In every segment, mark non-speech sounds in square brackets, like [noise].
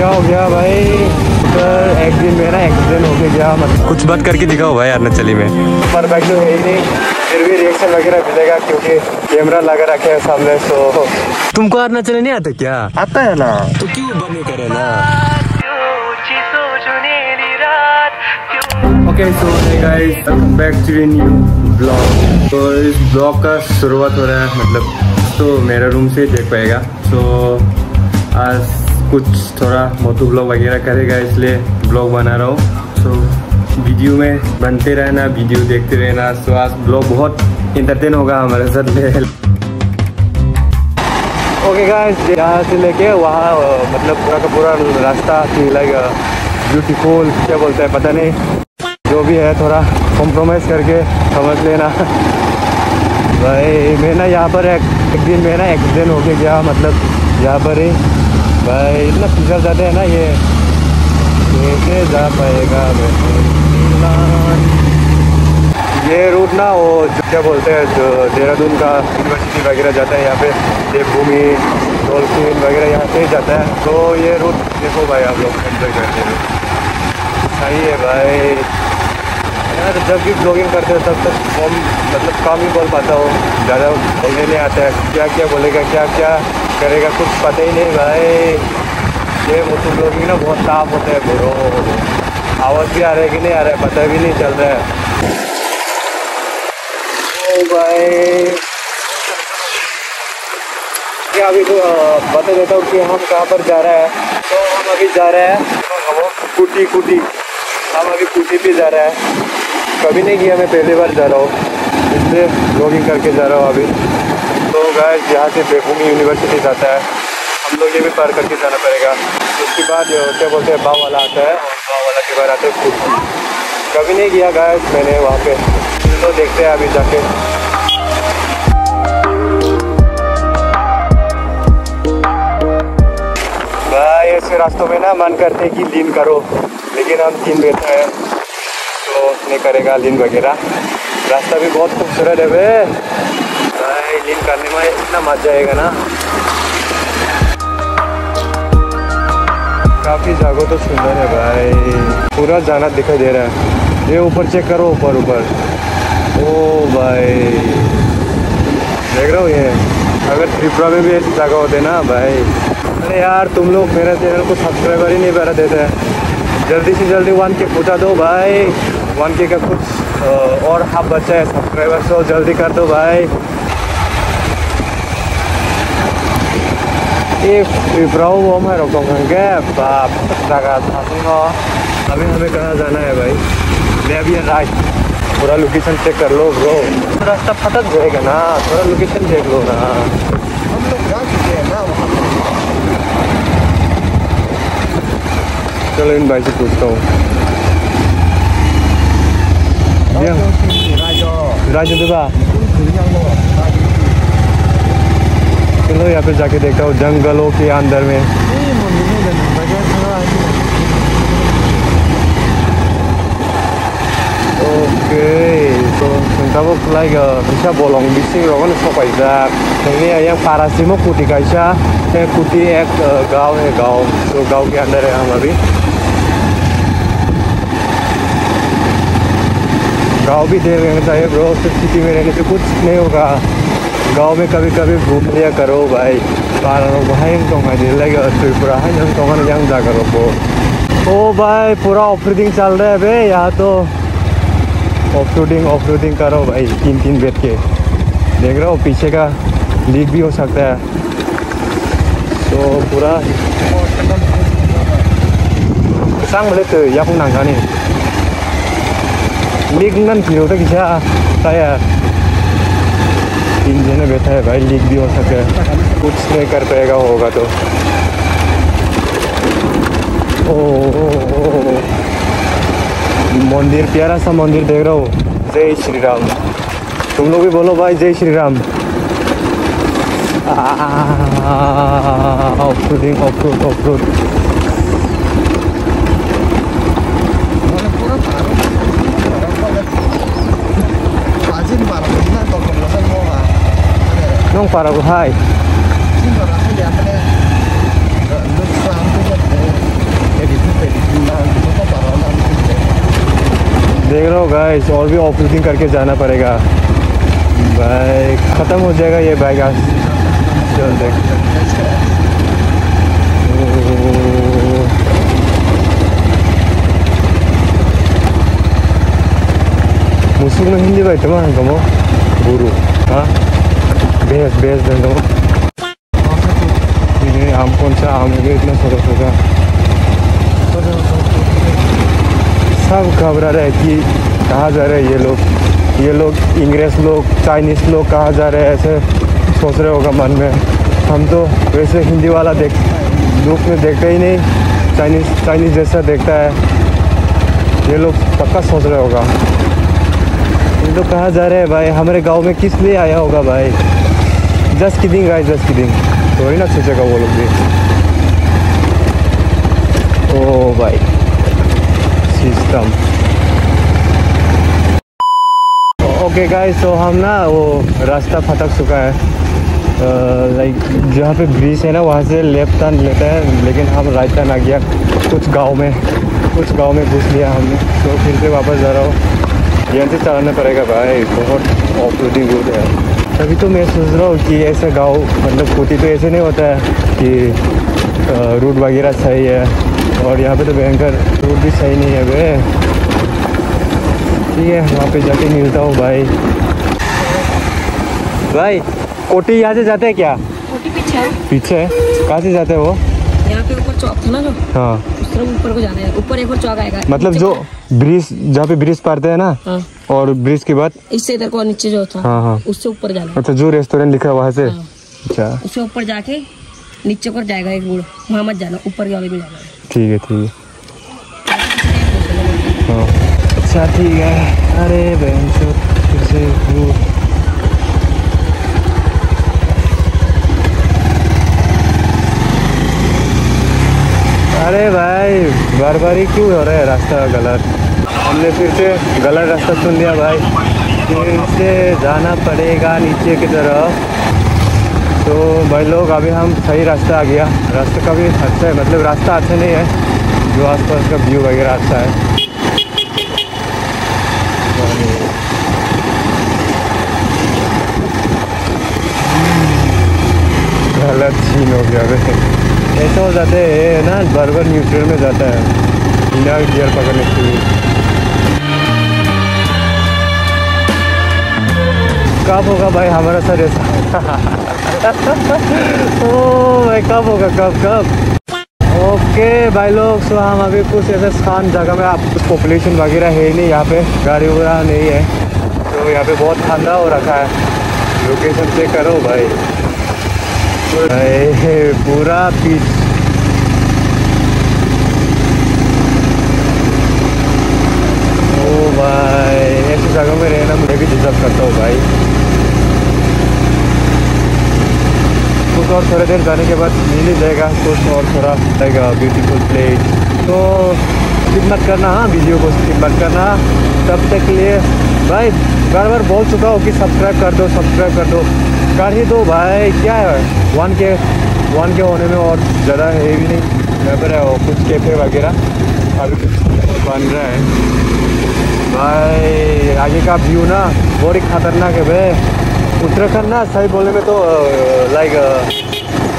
क्या हो गया भाई? सर एक दिन मेरा एक्सीडेंट हो गया मतलब। कुछ बात करके दिखाओ भाई अरुणाचली में। परफेक्ट तो है ही नहीं। फिर भी रिएक्शन वगैरह मिलेगा क्योंकि कैमरा लगा रखे है सामने सो तुमको अरुणाचली नहीं आता क्या? आता है ना। तो क्यों बने करे ना? Okay so guys welcome back to new blog तो इस ब्लॉग का शुरुआत हो रहा है मतलब तो मेरा रूम से देख पाएगा। तो आज कुछ थोड़ा मोटू ब्लॉग वगैरह करेगा इसलिए ब्लॉग बना रहा हूँ। तो वीडियो में बनते रहना वीडियो देखते रहना तो आज ब्लॉग बहुत इंटरटेन होगा हमारे साथ में। ओके यहाँ से लेके वहाँ मतलब पूरा का पूरा रास्ता लाइक ब्यूटीफुल क्या बोलते हैं पता नहीं। जो भी है थोड़ा कॉम्प्रोमाइज़ करके समझ लेना। भाई मैं ना यहाँ पर एक, एक दिन मेरा एक्सीडेंट हो के गया मतलब यहाँ पर ही। भाई, इतना फिसल जाते हैं ना ये। कैसे जा पाएगा ये रूट ना वो क्या बोलते हैं, जो देहरादून का यूनिवर्सिटी वगैरह जाता है, यहाँ पे देवभूमि डोल्फिन वगैरह यहाँ से ही जाता है। तो ये रूट देखो भाई आप लोग एंजॉय करते हैं सही है भाई। यार, जब भी ब्लॉगिंग करते हो, तब तक कम मतलब कम ही बोल पाता हो। ज़्यादा बोलने नहीं आता है। क्या क्या बोलेगा क्या क्या करेगा, कुछ पता ही नहीं भाई। ये मोटू ब्लॉगिंग ना बहुत टाफ होते हैं, ब्रो आवाज़ भी आ रहा है कि नहीं आ रहा है? पता भी नहीं चल रहा है। भाई। क्या अभी तो बता देता हूँ कि हम कहाँ पर जा रहे हैं। तो हम अभी जा रहे हैं, वो कुटी कुटी। हम अभी कुटी पे जा रहे हैं। कभी नहीं किया मैं, पहली बार जा रहा हूँ। इसलिए ब्लॉगिंग करके जा रहा हूँ अभी। तो गाइस यहाँ से बेभूमि यूनिवर्सिटी जाता है। हम लोग ये भी पार करके जाना पड़ेगा। उसके बाद क्या बोलते हैं बाव वाला आता है। और बाव वाला के बाद आता है कुटी कभी नहीं किया गाइस मैंने वहाँ पे। तो देखते हैं अभी जाके। भाई, ऐसे रास्तों में ना मन करते हैं कि लीन करो। लेकिन हम तीन बैठे हैं। तो नहीं करेगा लीन वगैरह। रास्ता भी बहुत खूबसूरत है बे लीन करने में इतना मज़ा आएगा ना। काफ़ी जगह तो सुंदर है भाई। पूरा जाना दिखाई दे रहा है। ये ऊपर चेक करो, ऊपर ऊपर। ओ भाई। देख रहे हो ये? अगर त्रिपुरा में भी ऐसी जगह होते ना भाई। अरे यार, तुम लोग मेरे चैनल को सब्सक्राइबर ही नहीं करा देते। हैं जल्दी से जल्दी वन के पूछा दो भाई। वन के का कुछ और हाफ़ बचा है सब्सक्राइबर तो जल्दी कर दो भाई। ये त्रिपुरा वो मैं रोको बाप जगह था अभी हमें कहाँ जाना है भाई? मैं अभी राइट पूरा लोकेशन चेक कर लो ब्रो रास्ता फटक जाएगा ना थोड़ा लोकेशन देख लो ना। हम लोग जा चुके हैं ना चलो इन भाई से पूछता हूँ. राजो राजू देवा चलो यहाँ पे जाके देखता हूँ जंगलों के अंदर में. Ini yang parasimo kuti kaisa, eh kuti ek eh, गाँव है गाँव। तो गाँव के अंदर है हम अभी। गाँव भी देख रहे सिर्फ़ सिटी में रहने से कुछ नहीं होगा। गाँव में कभी कभी घूम लिया करो भाई। कारण भाई तो मैं लगे त्रिपुरा है तो मैंने जंग जा करो वो। ओ भाई, पूरा ऑफरोडिंग चल रहा है बे, यहाँ तो। ऑफ़ रोडिंग ऑफ़ रोडिंग करो भाई तीन तीन बैठ के। देख रहे हो, पीछे का लीक भी हो सकता है। तो पूरा। sang boleh tuh ya pun nangka nih लीक नन फिर तो किसा saya तीन जने बैठा है भाई लीक भी हो सकता है कुछ नहीं कर पाएगा होगा तो ओ, ओ, ओ, ओ, ओ। मंदिर प्यारा सा मंदिर देख रहा हो जय श्री राम तुम लोग भी बोलो भाई जय Shri Ram off roading off road off road nung para buhay. देख रहे हो गाइस और भी ऑफ़ करके जाना पड़ेगा। बाइक ख़त्म हो जाएगा ये बाइक आज। चल देख। मुस्लिम हिंदी भाई तो मैं गमो गुरु हाँ? Buru ha दे dan kamu ini सा आम गए इतना छोटा छोटा। सब घबरा रहे कि कहाँ जा रहे हैं ये लोग। ये लोग इंग्रेज लोग चाइनीज़ लोग कहाँ जा रहे हैं? ऐसे सोच रहे होगा मन में। हम तो वैसे हिंदी वाला देख लुक में देखते ही नहीं। चाइनीज़ चाइनीज़ जैसा देखता है। ये लोग पक्का सोच रहे होगा। ये लोग कहाँ जा रहे हैं भाई? हमारे गाँव में किस लिए आया होगा भाई? Just kidding guys just kidding थोड़ी ना सोचेगा वो लोग भी ओ भाई सिस्टम ओके गाइस तो हम ना वो रास्ता फटक चुका है। लाइक जहाँ पे ब्रिज है ना, वहाँ से लेफ़्ट टर्न लेते हैं, लेकिन हम राइट टर्न आ गया। कुछ गाँव में, कुछ गाँव में घुस लिया हमने। तो फिर से वापस जा रहा हूँ। यहाँ से चलाना पड़ेगा भाई, बहुत ऑफ़ रोडिंग रोड है। तभी तो मैं सोच रहा हूँ कि ऐसा गाँव मतलब कोटी तो ऐसे नहीं होता है कि रूट वगैरह सही है। और यहाँ पे तो भयंकर रूट भी सही नहीं है बे ठीक है वहाँ पे जाके मिलता हूँ भाई भाई कोटी यहाँ से जाते हैं क्या? छोटी पीछे। पीछे? कहाँ से जाते हैं वो? यहाँ पे चौक था ना जो हाँ। उस तरफ़ ऊपर को जाना है। ऊपर एक और चौक आएगा। मतलब जो ब्रिज जहाँ पे ब्रिज पारते हैं ना हाँ। और ब्रिज के बाद? इससे इधर को नीचे जो था हाँ हाँ। उससे ऊपर जाना है। अच्छा जो रेस्टोरेंट लिखा है वहाँ से? हाँ। अच्छा। उससे ऊपर जाके नीचे को जाएगा एक रोड। वहाँ मत जाना ऊपर के वाले में जाना ठीक है ठीक है। हाँ। अच्छा ठीक है। अरे बहन फिर से अरे भाई बार बार क्यों हो रहा है रास्ता गलत? हमने फिर से गलत रास्ता चुन लिया भाई। फिर से जाना पड़ेगा नीचे की तरफ़। तो भाई लोग, अभी हम सही रास्ता आ गया। रास्ता का भी अच्छा है मतलब रास्ता अच्छा नहीं है। जो आसपास का व्यू वगैरह अच्छा है। गलत सीन हो गया भाई। ऐसा हो जाता है ना? बार बार न्यूट्रल में जाता है। बिना गियर पकड़ने के लिए। कब होगा भाई हमारा सर ऐसा? [laughs] ओ भाई, कब होगा? कब कब? ओके भाई लोग, सो हम अभी कुछ ऐसे शांत जगह में, आप पॉपुलेशन वगैरह है ही नहीं, यहाँ पे गाड़ी वगैरह नहीं है। तो यहाँ पे बहुत ठंडा हो रखा है। लोकेशन चेक करो भाई। पूरा ऐसी जगह में रहना मुझे भी डिजर्व करता हूँ भाई। कुछ और थोड़े देर जाने के बाद मिल ही जाएगा, कुछ और थोड़ा रहेगा ब्यूटीफुल प्लेस तो स्किप मत करना हाँ वीडियो को मत करना। तब तक के लिए भाई, बार बार बोल चुका हूँ कि सब्सक्राइब कर दो सब्सक्राइब कर दो। कर ही दो भाई, क्या है? वन के वन के होने में और ज़्यादा है भी नहीं। पर है वो कुछ कैफ़े वगैरह अभी बन रहा है। भाई, आगे का व्यू ना बहुत ही खतरनाक है भाई। उत्तराखंड ना सही बोलने में तो लाइक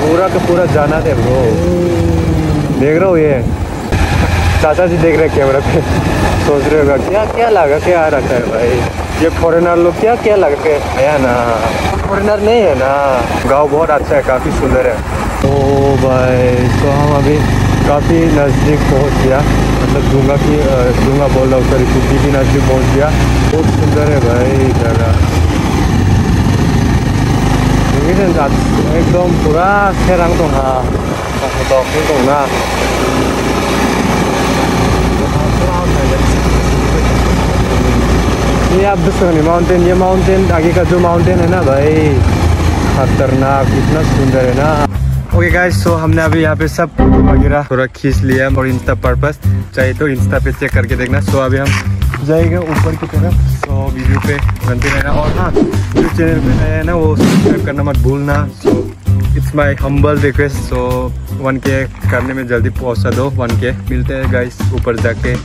पूरा का पूरा जाना थे ब्रो देख रहा हो ये? [laughs] चाचा जी देख रहे हैं कैमरा पे। सोच रहे होगा, क्या क्या लगा क्या आ रखा है भाई? ये फॉरेनर लोग क्या क्या लगते हैं? है ना। फॉरेनर नहीं है ना। गाँव बहुत अच्छा है, काफ़ी सुंदर है। ओ भाई तो हम अभी काफ़ी नज़दीक पहुँच गया। मतलब दूँगा की दूँगा बोल रहा हूँ सर कुटी के नज़दीक पहुँच गया। बहुत सुंदर है भाई जगह एकदम पूरा सेरां दं दंफां दंना ये आप सकते माउंटेन ये माउंटेन आगे का जो माउंटेन है ना भाई, खतरनाक, इतना सुंदर है ना। ओके गाइस सो हमने अभी यहाँ पे सब वगैरह थोड़ा खींच लिया और इंस्टा पर्पस चाहिए तो इंस्टा पे चेक करके देखना। सो अभी हम जाएँगे ऊपर की तरफ़ सो वीडियो पे बनते रहना। और हाँ जो चैनल पे नया है ना, वो सब्सक्राइब करना मत भूलना। So it's my humble request so one K करने में जल्दी पहुँचा दो वन के मिलते हैं गाइस ऊपर जाके।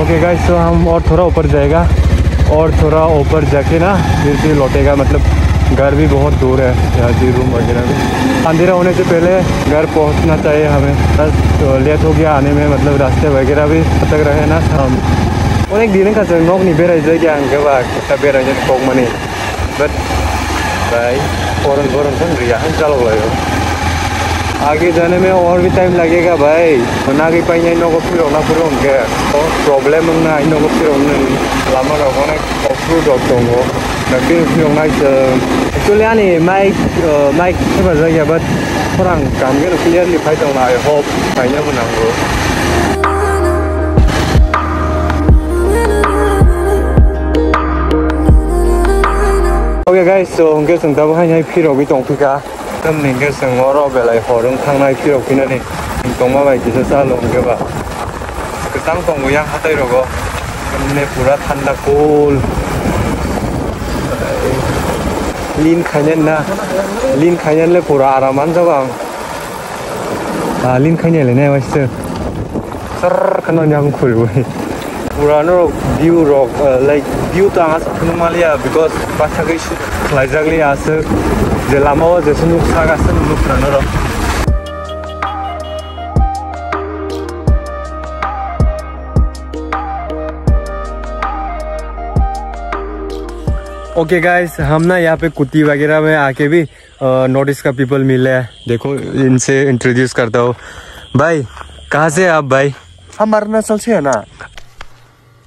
ओके गाइस तो हम और थोड़ा ऊपर जाएगा और थोड़ा ऊपर जाके ना फिर से लौटेगा। मतलब घर भी बहुत दूर है, यहाँ से रूम वगैरह भी। अंधेरा होने से पहले घर पहुँचना चाहिए हमें। बस तो लेट हो गया आने में मतलब रास्ते वगैरह भी तक रहे ना हम। अनेक दिन का नोक नहीं बेराय जाएगा आंगे बा कितना बेराय जाए कोक मनी बट भाई फ़ौरन फ़ौरन सुन रिया हम चलो भाई। आगे जाने में और भी टाइम लगेगा भाई। ना कि पाई इन को फिर होना पूरा उनके तो प्रॉब्लम ना इन को फिर होने लामा का कोने ऑफरोड ऑफ़ दंगो फिर फिर होना एक्चुअली आनी माइक माइक हेफा जायगा बाट फोरां गामगे clearly fight then I hope फाइनो मोनांगौ Okay guys, so hongke tâm mình cái sừng ngó ro về lại hồ đông thang này kia kia này mình cũng mà vậy chỉ sao lồng cái bà cái tăng còn người ăn hết rồi go mình này pura thanda cool lin khanyan na lin khanyan le pura araman sao bằng à lin khanyan là này vậy chứ sờ cái nó nhang khul vậy Urano view rock like view tang as khunmalia because pathagi khlaijagli as बाथाखै खालायजागलि आसो जे लामाव जेसो नुक सागासो नुकफ्रानो र okay guys हम ना यहाँ पे कुत्ती वगैरह में आके भी नोटिस का पीपल मिले हैं। देखो इनसे इंट्रोड्यूस करता हूँ। भाई कहाँ से हैं आप भाई? हम अरुणाचल से है ना।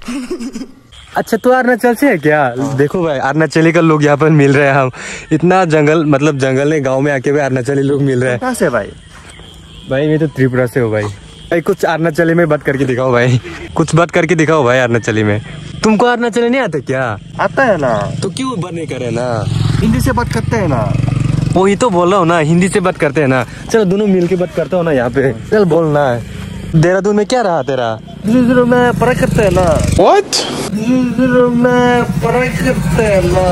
[laughs] अच्छा तो अरुणाचल से है क्या? हाँ। देखो भाई अरुणाचली का लोग यहाँ पर मिल रहे हैं हम। इतना जंगल मतलब जंगल में गाँव में आके भी अरुणाचली लोग मिल रहे हैं। कहाँ से भाई? भाई मैं तो त्रिपुरा से हूँ भाई। भाई कुछ अरुणाचली में बात करके दिखाओ भाई। कुछ बात करके दिखाओ भाई अरुणाचली में। तुमको अरुणाचली नहीं आता क्या? आता है ना। तो क्यों बात नहीं करे ना? हिंदी से बात करते हैं ना। वही तो बोल रहा हूँ ना हिंदी से बात करते हैं ना। चलो दोनों मिल के बात करता हूँ ना यहाँ पे। चल बोलना देहरादून में क्या रहा तेरा? में पढ़ाई करते हैं ना What? में पढ़ाई करते हैं ना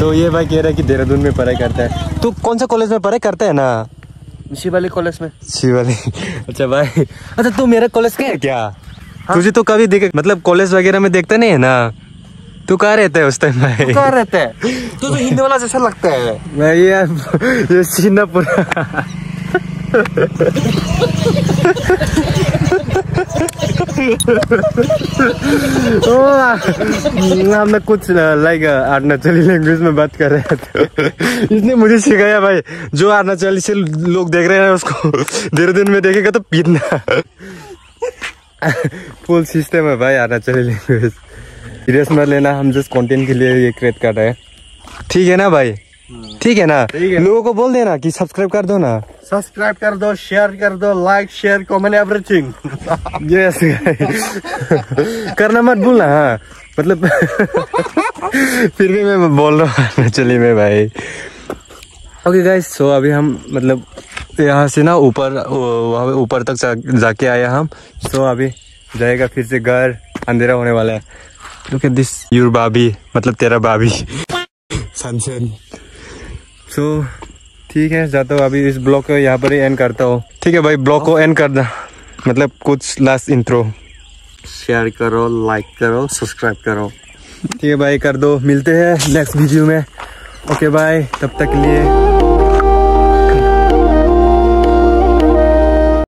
तो ये भाई कह रहा है कि देहरादून में पढ़ाई करता है। तू कौन सा कॉलेज में पढ़ाई करता है ना? शिवाली कॉलेज में। शिवाली। अच्छा भाई। अच्छा तू मेरा कॉलेज का है? क्या? तुझे तो कभी देखे मतलब कॉलेज वगैरह में देखता नहीं है ना? तू कहाँ रहता है उस टाइम भाई। कहाँ रहते हैं तू तो हिंदी वाला जैसा लगता है। मैं ये ये सिन्नापुरा ओ, हम ना कुछ लाइक अरुणाचली लैंग्वेज में बात कर रहे थे। इसने मुझे सिखाया भाई जो अरुणाचली से लोग देख रहे हैं उसको देहरादून में देखेगा तो पीटना। फुल सिस्टम है भाई अरुणाचली लैंग्वेज सीरियस मत लेना हम जस्ट कंटेंट के लिए ये क्रिएट कर रहे हैं। ठीक है ना भाई? ठीक है ना? लोगों को बोल देना कि सब्सक्राइब कर दो ना। सब्सक्राइब कर दो शेयर कर दो like share comment everything yes करना मत भूलना हाँ। मतलब [laughs] फिर भी मैं बोल रहा हूँ चलिए मैं भाई। ओके गाइस सो अभी हम मतलब यहाँ से ना ऊपर वहाँ ऊपर तक जा, जाके आए हम। सो अभी जाएगा फिर से घर अंधेरा होने वाला है। Look at this your baby मतलब तेरा बाबी सनसेट सो ठीक है जाता हूँ अभी इस ब्लॉग को यहाँ पर ही एंड करता हूँ। ठीक है भाई ब्लॉग को एंड कर दा मतलब कुछ लास्ट इंट्रो शेयर करो लाइक करो सब्सक्राइब करो। ठीक है भाई कर दो। मिलते हैं नेक्स्ट वीडियो में। ओके बाय तब तक के लिए।